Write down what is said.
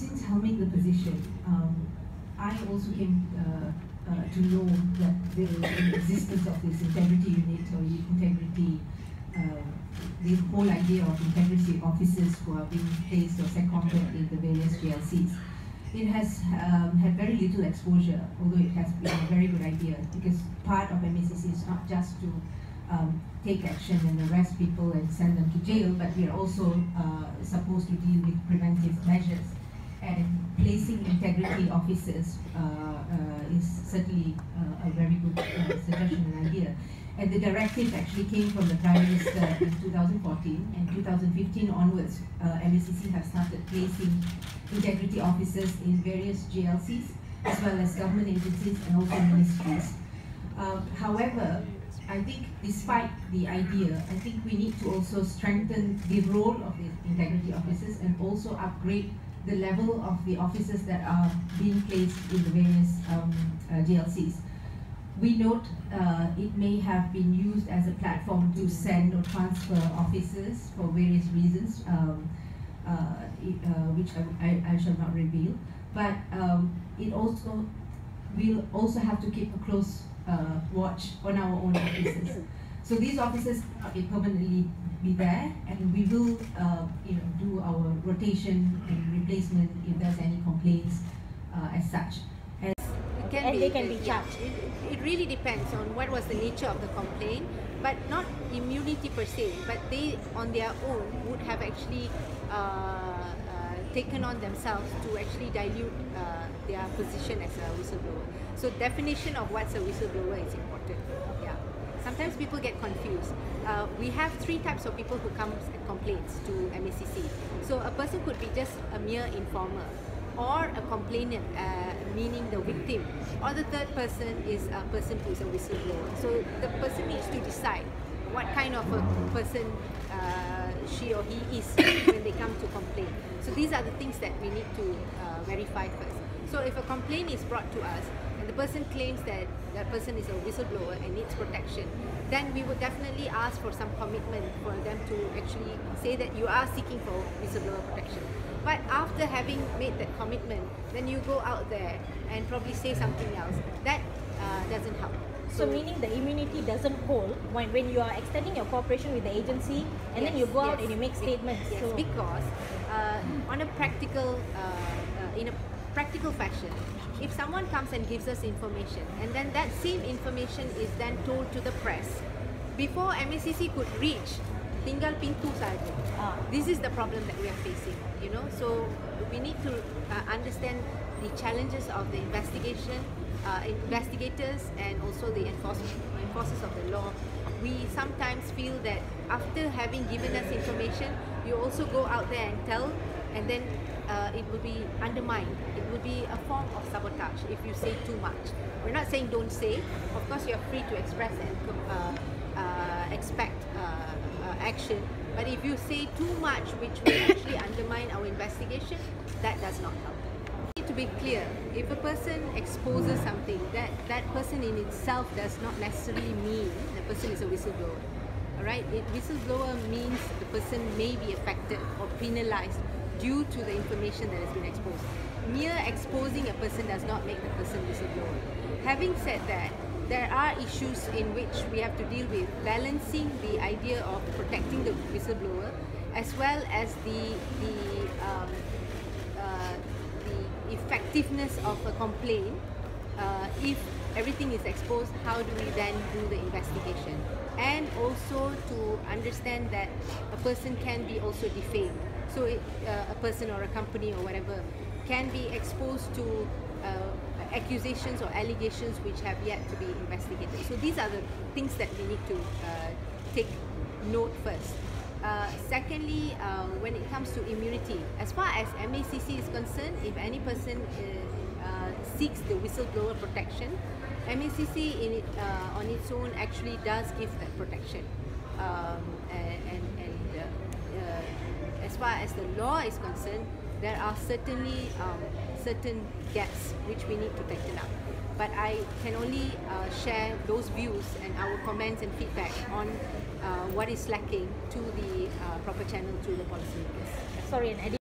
since helming the position, um, I also came uh, uh, to know that the, existence of this integrity unit or integrity, uh, the whole idea of integrity officers who are being placed or seconded in the various GLCs. It has um, had very little exposure, although it has been a very good idea because part of MACC is not just to um, take action and arrest people and send them to jail, but we are also uh, supposed to deal with preventive measures. And placing integrity officers uh, uh, is certainly uh, a very good uh, suggestion and idea. And the directive actually came from the Prime Minister in 2014 and 2015 onwards, uh, MACC have started placing integrity officers in various GLCs as well as government agencies and also ministries. Uh, however, I think despite the idea, I think we need to also strengthen the role of the integrity officers and also upgrade the level of the officers that are being placed in the various um, uh, GLCs. We note uh, it may have been used as a platform to send or transfer officers for various reasons, um, uh, uh, which I, I, shall not reveal. But um, it also we'll also have to keep a close uh, watch on our own officers. So these officers will permanently be there, and we will, uh, you know, do our rotation and replacement if there's any complaints uh, as such. As can and be, they can be charged. Yeah, it, it, really depends on what was the nature of the complaint, but not immunity per se. But they, on their own, would have actually uh, uh, taken on themselves to actually dilute uh, their position as a whistleblower. So definition of what's a whistleblower is important. People get confused. Uh, we have three types of people who come and complaints to MACC. So a person could be just a mere informer or a complainant, uh, meaning the victim, or the third person is a person who is a whistleblower. So the person needs to decide what kind of a person uh, she or he is when they come to complain. So these are the things that we need to uh, verify first. So if a complaint is brought to us, the person claims that that person is a whistleblower and needs protection, then we would definitely ask for some commitment for them to actually say that you are seeking for whistleblower protection. But after having made that commitment, then you go out there and probably say something else. That uh, doesn't help. So, so, meaning the immunity doesn't hold when, when you are extending your cooperation with the agency and yes, then you go yes, out and you make statements. Yes, so. because uh, on a practical, uh, uh in a practical fashion, if someone comes and gives us information and then that same information is then told to the press. Before MACC could reach tinggal pintu saja ah. this is the problem that we are facing you know? So we need to uh, understand the challenges of the investigation uh, investigators and also the enforcers of the law. We sometimes feel that after having given us information you also go out there and tell and then uh, it will be undermined. It will be a form of sabotage if you say too much. We're not saying don't say. Of course, you're free to express and uh, uh, expect uh, uh, action. But if you say too much, which will actually undermine our investigation, that does not help. To be clear, if a person exposes something, that that person in itself does not necessarily mean the person is a whistleblower. Alright, whistleblower means the person may be affected or penalized due to the information that has been exposed. Mere exposing a person does not make the person whistleblower. Having said that, there are issues in which we have to deal with balancing the idea of protecting the whistleblower as well as the the um, uh, the effectiveness of a complaint. Uh, if everything is exposed, how do we then do the investigation? And also to understand that a person can be also defamed so it, uh, a person or a company or whatever can be exposed to uh, accusations or allegations which have yet to be investigated. So these are the things that we need to uh, take note first. Uh, secondly, uh, when it comes to immunity, as far as MACC is concerned, if any person seeks the whistleblower protection, MACC in it, uh, on its own actually does give that protection. Um, and, and, and as far as the law is concerned, there are certainly um, certain gaps which we need to tighten up. But I can only uh, share those views and our comments and feedback on uh, what is lacking to the uh, proper channel to the policymakers. Sorry, an